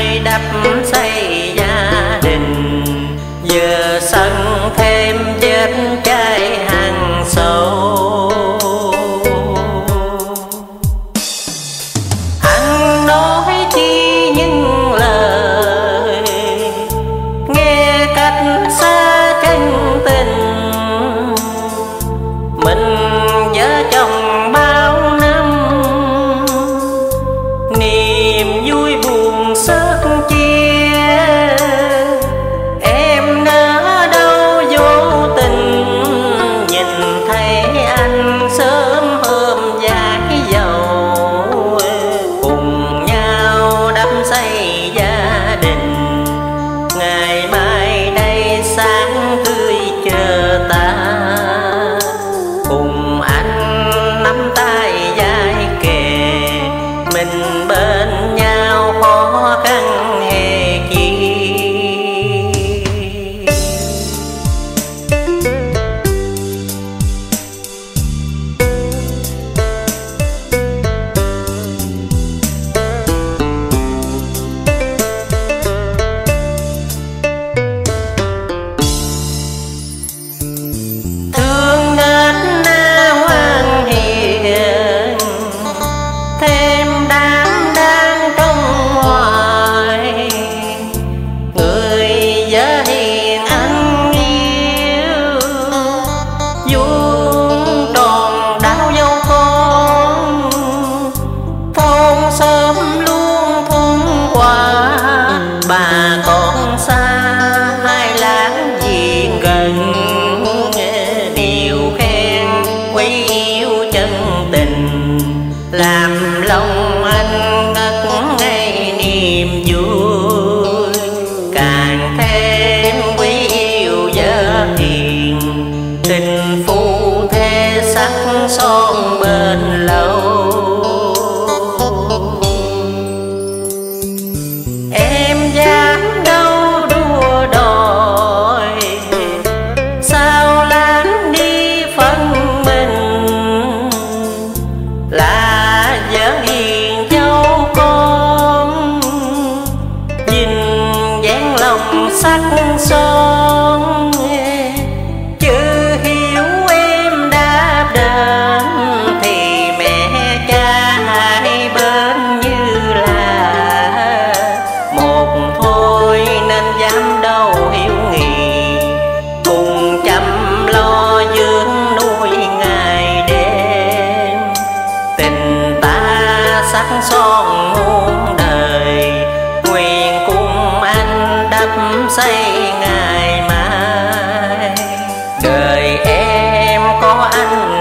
nay đắp xây gia đình? Vừa sân thêm vết điều khen quý yêu chân tình làm lòng anh cất ngay niềm vui càng thêm quý yêu giá tiền tình phu thế sắc son bên lâu sắc son chưa hiểu em đã đơn thì mẹ cha hai bên như là một thôi nên dám đâu hiểu nghỉ cùng chăm lo dưỡng nuôi ngày đêm. Tình ta sắc son muôn say ngày mai. Đời em có anh